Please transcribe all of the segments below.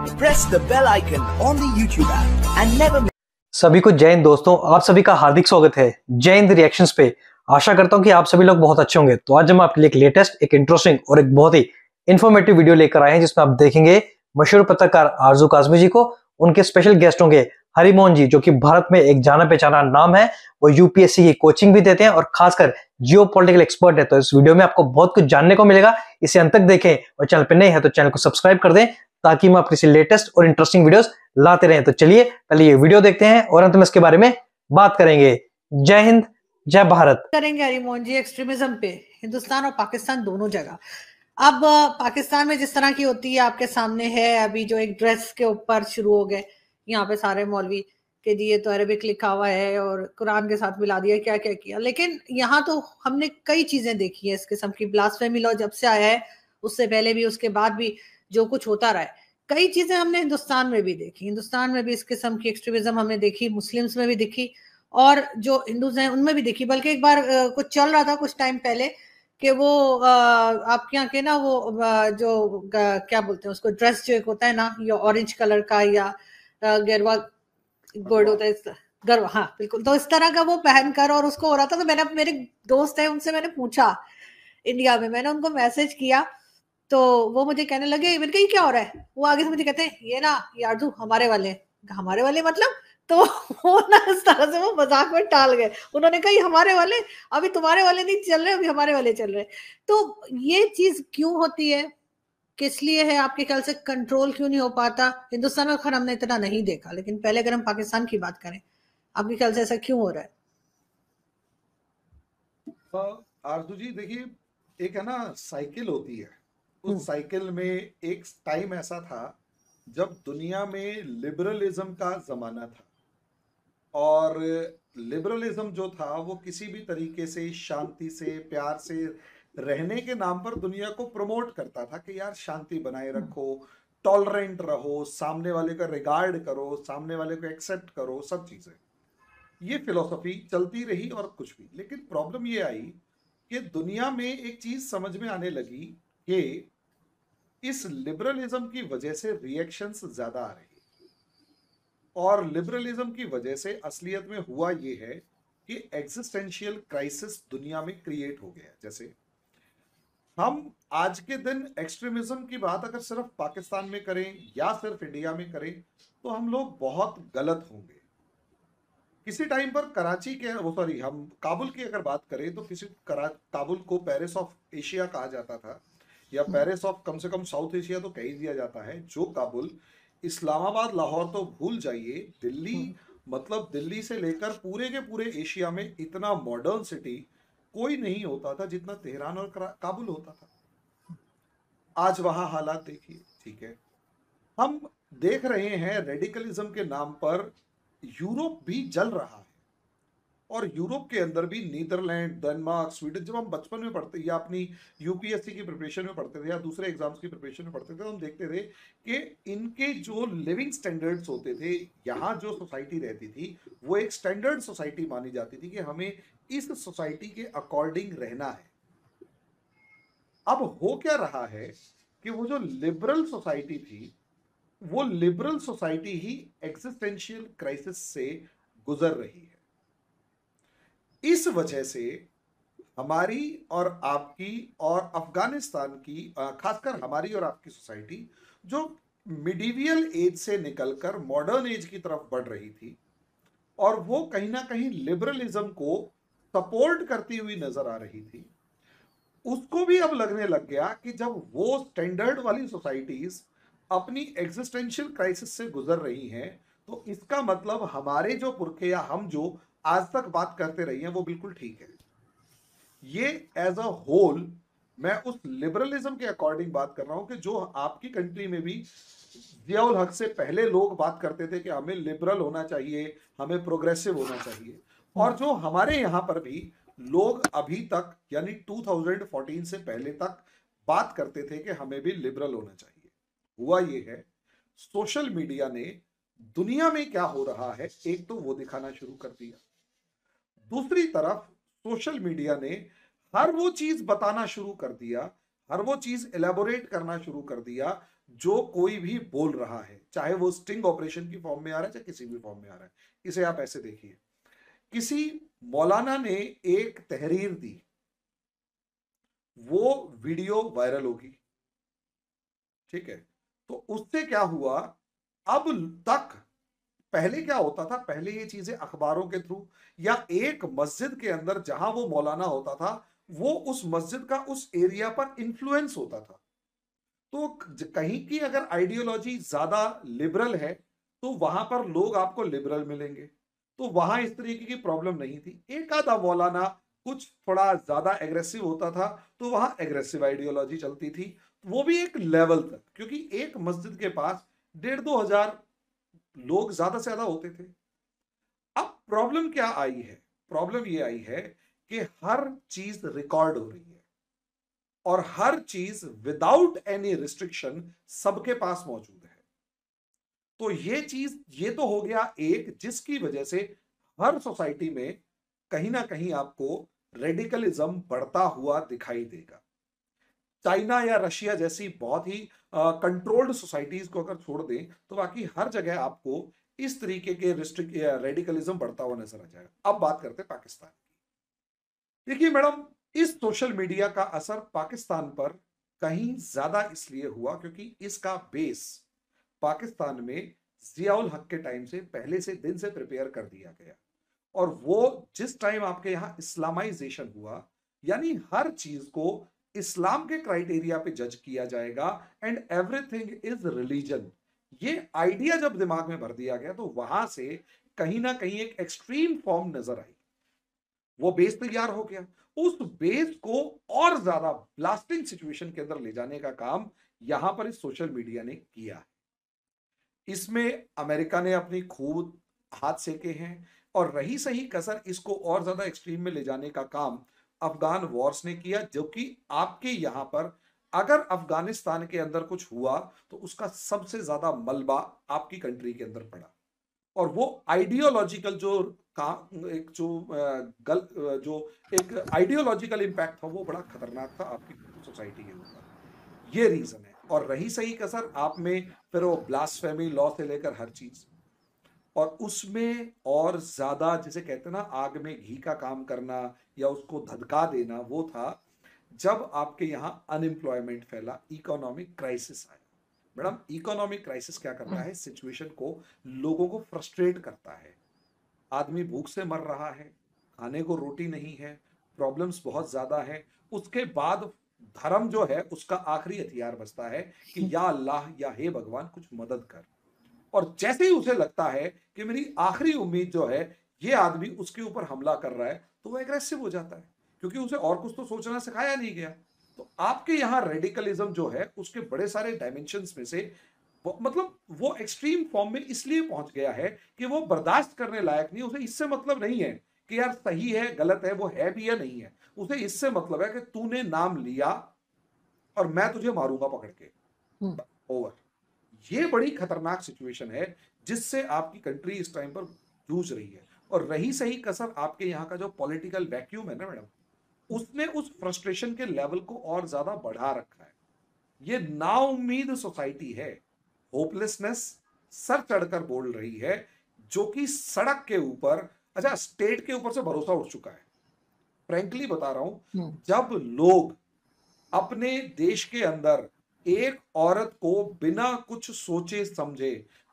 press the bell icon on the YouTube app and never सभी को जय हिंद दोस्तों, आप सभी का हार्दिक स्वागत है जय हिंद रिएक्शंस पे। आशा करता हूँ कि आप सभी लोग बहुत अच्छे होंगे। तो आज हम आपके लिए एक लेटेस्ट एक इंटरेस्टिंग और एक बहुत ही इन्फॉर्मेटिव वीडियो लेकर आए हैं, जिसमें आप देखेंगे मशहूर पत्रकार आरज़ू काजमी जी को। उनके स्पेशल गेस्ट होंगे हरिमोहन जी, जो कि भारत में एक जाना पहचाना नाम है। वो यूपीएससी की कोचिंग भी देते हैं और खासकर जियो पॉलिटिकल एक्सपर्ट है। तो इस वीडियो में आपको बहुत कुछ जानने को मिलेगा। इसे अंत तक देखें और चैनल पे नहीं है तो चैनल को सब्सक्राइब कर दें। ताकि हम आपके लेटेस्ट और इंटरेस्टिंग वीडियोस लाते रहें। तो चलिए, पहले ये वीडियो देखते हैं और अंत में इसके बारे में बात करेंगे। जय हिंद, जय भारत। करेंगे हरिमोहन जी एक्सट्रीमिज्म पे। हिंदुस्तान और पाकिस्तान दोनों जगह। अब पाकिस्तान में जिस तरह की होती है, आपके सामने है, अभी जो एक ड्रेस के ऊपर शुरू हो गए, यहाँ पे सारे मौलवी के ये तो अरबिक लिखा हुआ है और कुरान के साथ मिला दिया, क्या क्या किया। लेकिन यहाँ तो हमने कई चीज़ें देखी है इस किस्म की। ब्लास्फेमी लॉ जब से आया है, उससे पहले भी, उसके बाद भी जो कुछ होता रहा है। कई चीज़ें हमने हिंदुस्तान में भी देखी। हिंदुस्तान में भी इस किस्म की एक्सट्रीमिज्म हमने देखी मुस्लिम्स में भी दिखी और जो हिंदूज हैं उनमें भी देखी। बल्कि एक बार कुछ चल रहा था कुछ टाइम पहले कि वो आपके यहाँ के ना वो जो क्या बोलते हैं उसको ड्रेस जो एक होता है ना या ऑरेंज कलर का या गेरवा गोल्ड होता है गर्व हाँ बिल्कुल। तो इस तरह का वो पहनकर और उसको हो रहा था तो मैंने मेरे दोस्त है उनसे मैंने पूछा इंडिया में। मैंने उनको मैसेज किया तो वो मुझे कहने लगे मैंने कहा क्या हो रहा है? वो आगे से मुझे कहते हैं, ये ना यार हमारे वाले हमारे वाले मतलब? तो वो ना इस तरह से वो मज़ाक में टाल गए। उन्होंने कहा हमारे वाले? अभी तुम्हारे वाले नहीं चल रहे, अभी हमारे वाले चल रहे तो ये चीज़ क्यों होती है? किस लिए है? आपके ख्याल से कंट्रोल क्यों नहीं हो पाता? हिंदुस्तान में खैर हमने इतना नहीं देखा, लेकिन पहले अगर हम पाकिस्तान की बात करें, आपके ख्याल से ऐसा क्यों हो रहा है, आरज़ू जी, देखिए, एक है ना, साइकिल होती है। उस साइकिल हम्म। में एक टाइम ऐसा था जब दुनिया में लिबरलिज्म का जमाना था और लिबरलिज्म जो था वो किसी भी तरीके से शांति से प्यार से रहने के नाम पर दुनिया को प्रमोट करता था कि यार शांति बनाए हम्म। रखो टॉलरेंट रहो सामने वाले का रिगार्ड करो सामने वाले को एक्सेप्ट करो सब चीज़ें ये फिलोसफी चलती रही और कुछ भी लेकिन प्रॉब्लम ये आई कि दुनिया में एक चीज़ समझ में आने लगी कि इस लिबरलिज्म की वजह से रिएक्शंस ज़्यादा आ रही और लिबरलिज्म की वजह से असलियत में हुआ ये है कि एग्जिस्टेंशियल क्राइसिस दुनिया में क्रिएट हो गया जैसे हम आज के दिन एक्सट्रीमिज्म की बात अगर सिर्फ़ पाकिस्तान में करें या सिर्फ़ इंडिया में करें तो हम लोग बहुत गलत होंगे। किसी टाइम पर कराची के, वो सॉरी हम काबुल की अगर बात करें तो किसी काबुल को पेरिस ऑफ़ एशिया कहा जाता था। या पेरिस ऑफ़ कम से कम साउथ एशिया तो कह ही दिया जाता है जो काबुल इस्लामाबाद लाहौर तो भूल जाइए। दिल्ली हम्म। मतलब दिल्ली से लेकर पूरे के पूरे एशिया में इतना मॉडर्न सिटी कोई नहीं होता था जितना तेहरान और काबुल होता था। आज वहाँ हालात देखिए ठीक है। हम देख रहे हैं रेडिकलिज्म के नाम पर यूरोप भी जल रहा और यूरोप के अंदर भी, नीदरलैंड, डेनमार्क, स्वीडन, जब हम बचपन में पढ़ते या अपनी यूपीएससी की प्रिपरेशन में पढ़ते थे या दूसरे एग्ज़ाम्स की प्रिपरेशन में पढ़ते थे तो हम देखते थे कि इनके जो लिविंग स्टैंडर्ड्स होते थे, यहाँ जो सोसाइटी रहती थी, वो एक स्टैंडर्ड सोसाइटी मानी जाती थी कि हमें इस सोसाइटी के अकॉर्डिंग रहना है। अब हो क्या रहा है कि वो जो लिबरल सोसाइटी थी, वो लिबरल सोसाइटी ही एग्जिस्टेंशियल क्राइसिस से गुजर रही है। इस वजह से हमारी और आपकी और अफ़गानिस्तान की खासकर हमारी और आपकी सोसाइटी जो मिडिवियल एज से निकलकर मॉडर्न एज की तरफ़ बढ़ रही थी और वो कहीं ना कहीं लिबरलिज्म को सपोर्ट करती हुई नज़र आ रही थी, उसको भी अब लगने लग गया कि जब वो स्टैंडर्ड वाली सोसाइटीज अपनी एग्जिस्टेंशियल क्राइसिस से गुजर रही हैं तो इसका मतलब हमारे जो पुरखे या हम जो आज तक बात करते रही हैं वो बिल्कुल ठीक है। ये एज अ होल मैं उस लिबरलिज्म के अकॉर्डिंग बात कर रहा हूँ कि जो आपकी कंट्री में भी जियाउल हक से पहले लोग बात करते थे कि हमें लिबरल होना चाहिए, हमें प्रोग्रेसिव होना चाहिए, और जो हमारे यहाँ पर भी लोग अभी तक, यानी 2014 से पहले तक बात करते थे कि हमें भी लिबरल होना चाहिए। हुआ ये है सोशल मीडिया ने दुनिया में क्या हो रहा है, एक तो वो दिखाना शुरू कर दिया। दूसरी तरफ़, सोशल मीडिया ने हर वो चीज़ बताना शुरू कर दिया, हर वो चीज़ एलेबोरेट करना शुरू कर दिया, जो कोई भी बोल रहा है, चाहे वो स्टिंग ऑपरेशन की फॉर्म में आ रहा है, चाहे किसी भी फॉर्म में आ रहा है। इसे आप ऐसे देखिए। किसी मौलाना ने एक तहरीर दी। वो वीडियो वायरल होगी। ठीक है? तो उससे क्या हुआ अब तक पहले क्या होता था? पहले ये चीज़ें अखबारों के थ्रू या एक मस्जिद के अंदर जहाँ वो मौलाना होता था, वो उस मस्जिद का उस एरिया पर इंफ्लुएंस होता था। तो कहीं की अगर आइडियोलॉजी ज़्यादा लिबरल है तो वहाँ पर लोग आपको लिबरल मिलेंगे। तो वहाँ इस तरीके की प्रॉब्लम नहीं थी। एक आधा मौलाना कुछ थोड़ा ज़्यादा एग्रेसिव होता था तो वहाँ एग्रेसिव आइडियोलॉजी चलती थी। वो भी एक लेवल तक, क्योंकि एक मस्जिद के पास डेढ़ दो हज़ार लोग ज़्यादा से ज़्यादा होते थे। अब प्रॉब्लम क्या आई है? प्रॉब्लम ये आई है कि हर चीज़ रिकॉर्ड हो रही है और हर चीज़ विदाउट एनी रिस्ट्रिक्शन सबके पास मौजूद है। तो ये चीज़, ये तो हो गया एक जिसकी वजह से हर सोसाइटी में कहीं ना कहीं आपको रेडिकलिज्म बढ़ता हुआ दिखाई देगा। चाइना या रशिया जैसी बहुत ही कंट्रोल्ड सोसाइटीज को अगर छोड़ दें तो बाकी हर जगह आपको इस तरीके के रिस्ट्रिक्ट रेडिकलिज्म बढ़ता हुआ नज़र आ जाएगा। अब बात करते हैं पाकिस्तान की। देखिए मैडम, इस सोशल मीडिया का असर पाकिस्तान पर कहीं ज़्यादा इसलिए हुआ क्योंकि इसका बेस पाकिस्तान में जियाउल हक के टाइम से, पहले से, दिन से प्रिपेयर कर दिया गया। और वो जिस टाइम आपके यहाँ इस्लामाइजेशन हुआ, यानी हर चीज़ को इस्लाम के क्राइटेरिया पे जज किया जाएगा एंड एवरीथिंग इज़ रिलीजन। ये आइडिया जब दिमाग में भर दिया गया तो वहाँ से कहीं ना कहीं एक एक्सट्रीम फॉर्म नज़र आई। वो बेस तैयार हो गया। उस बेस को और ज़्यादा ब्लास्टिंग सिचुएशन के अंदर ले जाने का काम यहाँ पर इस सोशल मीडिया ने किया इसमें अमेरिका ने अपनी खूब हाथ सेके हैं और रही सही कसर इसको और ज़्यादा एक्सट्रीम में ले जाने का काम अफगान वॉर्स ने किया, जो कि आपके यहाँ पर, अगर अफ़गानिस्तान के अंदर कुछ हुआ तो उसका सबसे ज़्यादा मलबा आपकी कंट्री के अंदर पड़ा। और वो आइडियोलॉजिकल जो का, एक जो गल जो एक आइडियोलॉजिकल इंपैक्ट था, वो बड़ा खतरनाक था आपकी सोसाइटी के ऊपर। ये रीजन है। और रही सही कसर, आप में फिर वो ब्लास्फेमी लॉ से लेकर हर चीज़। और उसमें और ज़्यादा, जिसे कहते हैं ना, आग में घी का काम करना या उसको धधका देना, वो था जब आपके यहाँ अनएम्प्लॉयमेंट फैला इकोनॉमिक क्राइसिस आया। मैडम इकोनॉमिक क्राइसिस क्या करता है? सिचुएशन को लोगों को फ्रस्ट्रेट करता है। आदमी भूख से मर रहा है, खाने को रोटी नहीं है प्रॉब्लम्स बहुत ज़्यादा है। उसके बाद धर्म जो है, उसका आखिरी हथियार बचता है कि, या अल्लाह या हे भगवान, कुछ मदद कर। और जैसे ही उसे लगता है कि मेरी आखिरी उम्मीद जो है ये आदमी उसके ऊपर हमला कर रहा है तो वो एग्रेसिव हो जाता है क्योंकि उसे और कुछ तो सोचना सिखाया नहीं गया। तो आपके यहाँ रेडिकलिज्म जो है उसके बड़े सारे डायमेंशन में से वो, मतलब वो एक्सट्रीम फॉर्म में इसलिए पहुँच गया है कि वो बर्दाश्त करने लायक नहीं उसे इससे मतलब नहीं है कि यार सही है गलत है वो है भी या नहीं है। उसे इससे मतलब है कि तूने नाम लिया और मैं तुझे मारूँगा पकड़ के। ओवर हम्म। ये बड़ी खतरनाक सिचुएशन है जिससे आपकी कंट्री इस टाइम पर जूझ रही है। और रही सही कसर आपके यहाँ का जो पॉलिटिकल वैक्यूम है ना मैडम उसने उस फ्रस्ट्रेशन के लेवल को और ज़्यादा बढ़ा रखा है ये नाउमीद सोसाइटी है होपलेसनेस सर चढ़कर बोल रही है जो कि सड़क के ऊपर अच्छा स्टेट के ऊपर से भरोसा उठ चुका है फ्रेंकली बता रहा हूँ हम्म। जब लोग अपने देश के अंदर एक औरत को बिना कुछ सोचे समझे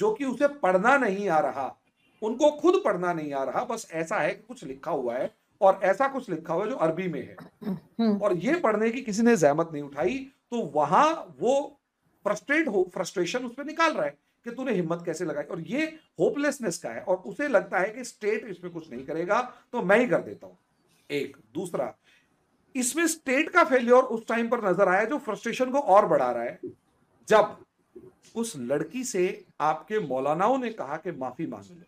जो कि उसे पढ़ना नहीं आ रहा उनको खुद पढ़ना नहीं आ रहा बस ऐसा है कि कुछ लिखा हुआ है और ऐसा कुछ लिखा हुआ है जो अरबी में है। हम्म। और ये पढ़ने की किसी ने जहमत नहीं उठाई तो वहाँ वो फ्रस्ट्रेट हो फ्रस्ट्रेशन उस पर निकाल रहा है कि तूने हिम्मत कैसे लगाई? और ये होपलेसनेस का है और उसे लगता है कि स्टेट इसमें कुछ नहीं करेगा तो मैं ही कर देता हूँ। एक। दूसरा इसमें स्टेट का फेलियर उस टाइम पर नज़र आया जो फ्रस्ट्रेशन को और बढ़ा रहा है। जब उस लड़की से आपके मौलानाओं ने कहा कि माफ़ी मांग लो।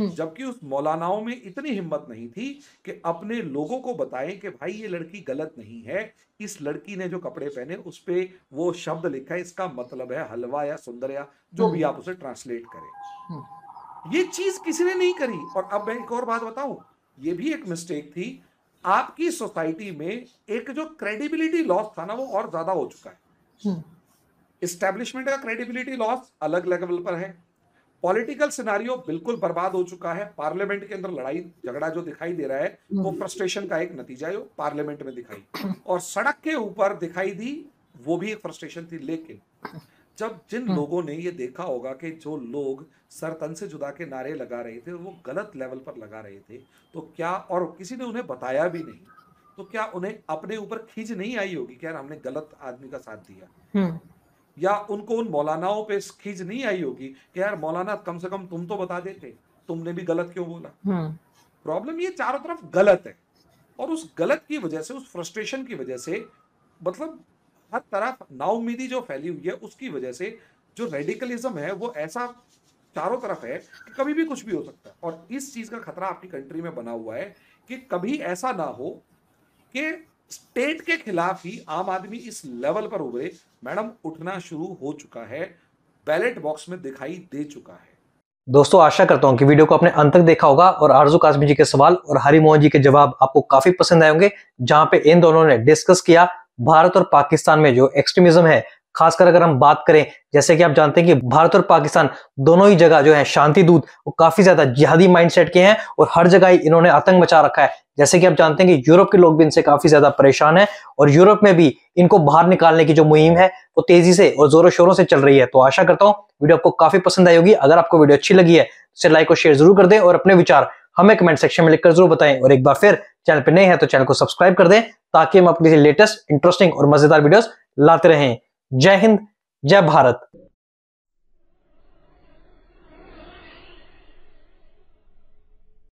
जबकि उस मौलानाओं में इतनी हिम्मत नहीं थी कि अपने लोगों को बताएँ कि भाई ये लड़की गलत नहीं है। इस लड़की ने जो कपड़े पहने उस पर वो शब्द लिखा है इसका मतलब है हलवा या सुंदर या जो भी हम्म। आप उसे ट्रांसलेट करें। हम्म। ये चीज़ किसी ने नहीं करी। और अब मैं एक और बात बताऊँ ये भी एक मिस्टेक थी। आपकी सोसाइटी में एक जो क्रेडिबिलिटी लॉस था ना वो और ज़्यादा हो चुका है। इस्टेब्लिशमेंट का क्रेडिबिलिटी लॉस अलग लेवल पर है। पॉलिटिकल सिनारियो बिल्कुल बर्बाद हो चुका है। पार्लियामेंट के अंदर लड़ाई झगड़ा जो दिखाई दे रहा है वो फ्रस्ट्रेशन का एक नतीजा है पार्लियामेंट में दिखाई। और सड़क के ऊपर दिखाई दी वो भी एक फ्रस्ट्रेशन थी। लेकिन जब जिन लोगों ने ये देखा होगा कि जो लोग सर तन से जुदा के नारे लगा रहे थे वो गलत लेवल पर लगा रहे थे तो क्या और किसी ने उन्हें बताया भी नहीं तो क्या उन्हें अपने ऊपर खींच नहीं आई होगी कि यार हमने गलत आदमी का साथ दिया? या उनको उन मौलानाओं पे खींच नहीं आई होगी कि यार मौलाना कम से कम तुम तो बता देते तुमने भी गलत क्यों बोला? प्रॉब्लम ये चारों तरफ़ गलत है। और उस गलत की वजह से उस फ्रस्ट्रेशन की वजह से मतलब हर तरफ़ नाउमीदी जो फैली हुई है उसकी वजह से जो रेडिकलिज्म है वो ऐसा चारों तरफ़ है कि कभी भी कुछ भी हो सकता है। और इस चीज़ का खतरा आपकी कंट्री में बना हुआ है कि कभी ऐसा ना हो कि स्टेट के खिलाफ ही आम आदमी इस लेवल पर हुए मैडम, उठना शुरू हो चुका है। बैलेट बॉक्स में दिखाई दे चुका है। दोस्तों, आशा करता हूँ कि वीडियो को आपने अंत तक देखा होगा और आरज़ू काजमी जी के सवाल और हरी मोहन जी के जवाब आपको काफ़ी पसंद आए होंगे, जहाँ पे इन दोनों ने डिस्कस किया भारत और पाकिस्तान में जो एक्सट्रीमिज्म है। खासकर अगर हम बात करें, जैसे कि आप जानते हैं कि भारत और पाकिस्तान दोनों ही जगह जो है शांति दूत, वो काफ़ी ज़्यादा जिहादी माइंडसेट के हैं और हर जगह ही इन्होंने आतंक मचा रखा है। जैसे कि आप जानते हैं कि यूरोप के लोग भी इनसे काफ़ी ज़्यादा परेशान है और यूरोप में भी इनको बाहर निकालने की जो मुहिम है, वो तेज़ी से और जोरों शोरों से चल रही है। तो आशा करता हूँ, वीडियो आपको काफ़ी पसंद आई होगी। अगर आपको वीडियो अच्छी लगी है तो लाइक और शेयर ज़रूर कर दें और अपने विचार हमें कमेंट सेक्शन में लिखकर ज़रूर बताएँ। और एक बार फिर, चैनल पर नए हैं तो चैनल को सब्सक्राइब कर दें ताकि हम अपनी लेटेस्ट इंटरेस्टिंग और मज़ेदार वीडियोस लाते रहें। जय हिंद, जय भारत।